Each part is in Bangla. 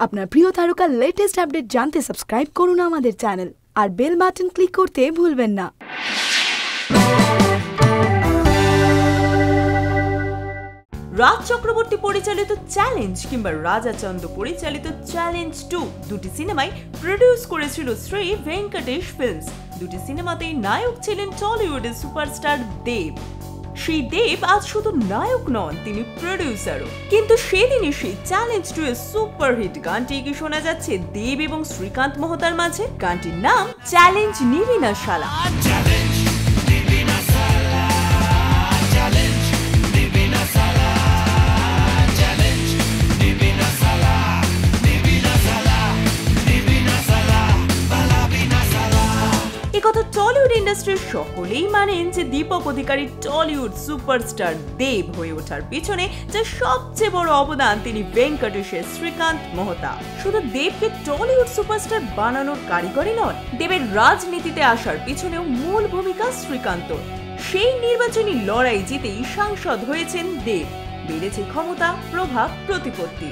আপনার প্রিয় তারকার লেটেস্ট আপডেট জানতে সাবস্ক্রাইব করুন আমাদের চ্যানেল আর বেল বাটন ক্লিক করতে ভুলবেন না। রাজ চক্রবর্তী পরিচালিত চ্যালেঞ্জ কিংবা রাজা চন্দ পরিচালিত চ্যালেঞ্জ টু দুটি সিনেমাই প্রডিউস করেছিল শ্রী ভেঙ্কটেশ ফিল্মস দুটি সিনেমাতেই নায়ক ছিলেন টলিউডের সুপারস্টার দেব। সেই দেব আজ শুধু নায়ক নন, তিনি প্রডিউসারও কিন্তু সেদিনই সেই চ্যালেঞ্জ টু এর সুপারহিট গানটি কি শোনা যাচ্ছে? দেব এবং শ্রীকান্ত মহতার মাঝে। গানটির নাম চ্যালেঞ্জ নিবি না শালা। ইন্ডাস্ট্রির সকলেই মানেন যে দীপক অধিকারী টলিউড সুপারস্টার দেব হয়ে ওঠার পিছনে যে সবচেয়ে বড় অবদান তিনি ভেঙ্কটেশের শ্রীকান্ত মহতা। শুধু দেবকে টলিউড সুপারস্টার বানানোর কারিগরই নন, দেবের রাজনীতিতে আসার পিছনেও মূল ভূমিকা শ্রীকান্ত। সেই নির্বাচনী লড়াই জিতেই সাংসদ হয়েছেন দেব। বেড়েছে ক্ষমতা, প্রভাব, প্রতিপত্তি।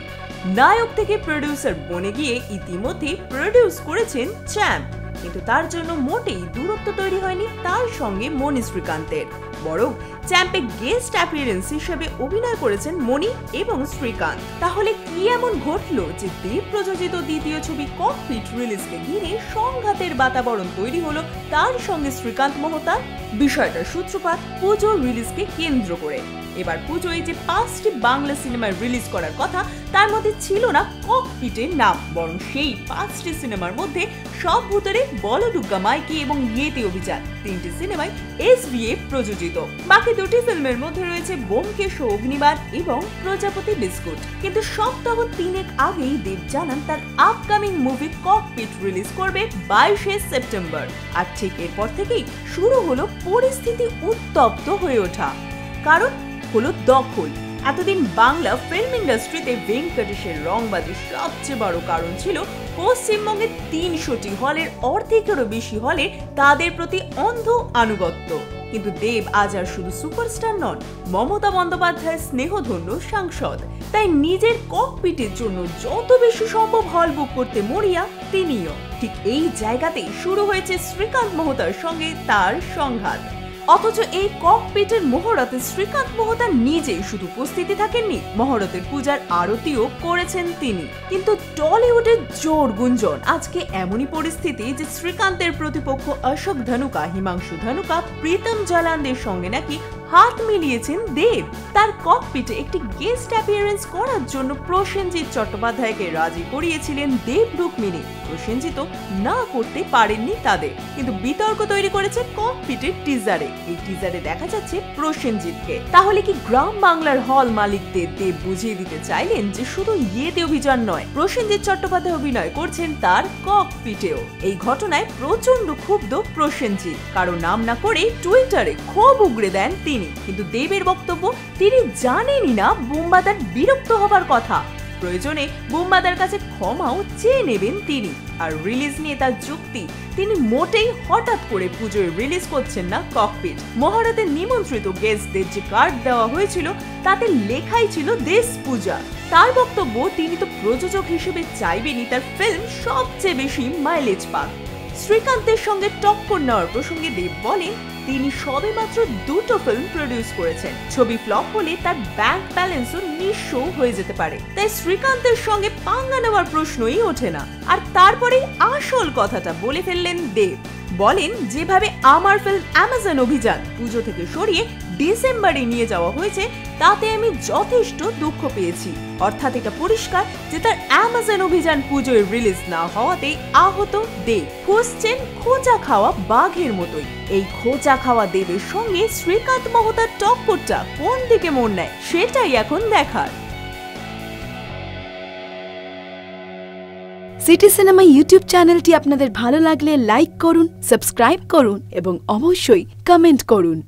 নায়ক থেকে প্রডিউসার বনে গিয়ে ইতিমধ্যে প্রডিউস করেছেন চ্যাম্প কিন্তু তার জন্য মোটেই দূরত্ব তৈরি হয়নি তার সঙ্গে মণি শ্রীকান্তের। বরং চ্যাম্পে গেস্ট অ্যাপিয়ারেন্স হিসেবে অভিনয় করেছেন মণি এবং শ্রীকান্ত। তাহলে কি এমন ঘটলো যে দেব প্রযোজিত দ্বিতীয় ছবি ককপিট রিলিজকে ঘিরে সংঘাতের বাতাবরণ তৈরি হলো তার সঙ্গে শ্রীকান্ত মহতার? বিষয়টার সূত্রপাত পুজোর রিলিজকে কেন্দ্র করে। এবার পুজোয় যে পাঁচটি বাংলা সিনেমা রিলিজ করার কথা, তার মধ্যে ছিল না ককপিটের নাম, বরং সেই পাঁচটি সিনেমার মধ্যে সব ভূতরে বলডুগ্গা মাইকি এবং ইয়েতে অভিযান তিনটি সিনেমায় এস প্রযোজিত। বাকি দুটি ফিল্মের মধ্যে রয়েছে বোমকেশ ও অগ্নিবার এবং প্রজাপতি বিস্কুট। কিন্তু সপ্তাহ তিনেক আগেই দেব জানান তার আপকামিং মুভি ককপিট রিলিজ করবে বাইশে সেপ্টেম্বর। আর ঠিক এরপর থেকেই শুরু হলো পরিস্থিতি উত্তপ্ত হয়ে ওঠা। কারণ হলো দখল। এতদিন বাংলা ফিল্ম ইন্ডাস্ট্রিতে ভেঙ্কটেশের রংবাজির সবচেয়ে বড় কারণ ছিল পশ্চিমবঙ্গের তিনশোটি হলের অর্ধেকেরও বেশি হলে তাদের প্রতি অন্ধ আনুগত্য। কিন্তু দেব আজ আর শুধু সুপারস্টার নন, মমতা বন্দ্যোপাধ্যায়ের স্নেহধন্য সাংসদ। তাই নিজের ককপিটের জন্য যত বেশি সম্ভব হল বুক করতে মরিয়া তিনিও। ঠিক এই জায়গাতেই শুরু হয়েছে শ্রীকান্ত মহতার সঙ্গে তার সংঘাত। অথচ এই ককপিটের মহরতে শ্রীকান্ত মহতার নিজেই শুধু উপস্থিতি থাকেননি, মহরতের পূজার আরতিও করেছেন তিনি। কিন্তু টলিউডের জোর গুঞ্জন, আজকে এমনই পরিস্থিতি যে শ্রীকান্তের প্রতিপক্ষ অশোক ধনুকা, হিমাংশু ধনুকা, প্রীতম জালানদের সঙ্গে নাকি হাত মিলিয়েছেন দেব। তার ককপিটে একটি গেস্ট অ্যাপিয়ারেন্স করার জন্য প্রসেনজিৎ চট্টোপাধ্যায়কে রাজি করিয়েছিলেন দেব রুক্মিণী। প্রসেনজিৎ না করতে পারেননি তাদের। কিন্তু বিতর্ক তৈরি করেছে ককপিটের টিজারে এই টিজারে দেখা যাচ্ছে প্রসেনজিৎকে। তাহলে কি গ্রাম বাংলার হল মালিকদের দেব বুঝিয়ে দিতে চাইলেন যে শুধু ইয়েতে অভিযান নয়, প্রসেনজিৎ চট্টোপাধ্যায় অভিনয় করছেন তার ককপিটেও এই ঘটনায় প্রচণ্ড ক্ষুব্ধ প্রসেনজিৎ। কারও নাম না করে টুইটারে ক্ষোভ উগড়ে দেন তিনি। কিন্তু দেবের বক্তব্য তিনি জানেনই না বোম্বাদার বিরক্ত হবার কথা। প্রয়োজনে বোম্বাদার কাছে ক্ষমাও চেয়ে নেবেন তিনি। আর রিলিজ নিয়ে তার যুক্তি, তিনি মোটেই হঠাৎ করে পুজোয় রিলিজ করছেন না ককপিট। মহারাতে নিমন্ত্রিত গেস্টদের যে কার্ড দেওয়া হয়েছিল, তাতে লেখাই ছিল দেশ পূজা। তার বক্তব্য তিনি তো প্রযোজক হিসেবে চাইবেনই, তার ফিল্ম সবচেয়ে বেশি মাইলেজ পাক। শ্রীকান্তের সঙ্গে টক্কর নেওয়ার প্রসঙ্গে দেব বলেন তিনি সবে মাত্র দুটো ফিল্ম প্রডিউস করেছেন। ছবি ফ্লপ হলে তার ব্যাংক ব্যালেন্সও নিঃস্ব হয়ে যেতে পারে। তাই শ্রীকান্তের সঙ্গে পাঙ্গা নেওয়ার প্রশ্নই ওঠে না। আর তারপরে আসল কথাটা বলে ফেললেন দেব। বলেন, যেভাবে আমার ফিল্ম অ্যামাজন অভিযান পুজো থেকে সরিয়ে ডিসেম্বরে নিয়ে যাওয়া হয়েছে, তাতে আমি যথেষ্ট দুঃখ পেয়েছি। অর্থাৎ এটা পরিষ্কার যে তার অ্যামাজন অভিযান পুজোয় রিলিজ না হওয়াতে আহত দেব খুঁজছেন খোঁচা খাওয়া বাঘের মতোই। এই খোঁচা খাওয়া দেবের সঙ্গে শ্রীকান্ত মহতার টক্করটা কোন দিকে মন নেয় সেটাই এখন দেখার। সিটি সিনেমা ইউটিউব চ্যানেলটি আপনাদের ভালো লাগলে লাইক করুন, সাবস্ক্রাইব করুন এবং অবশ্যই কমেন্ট করুন।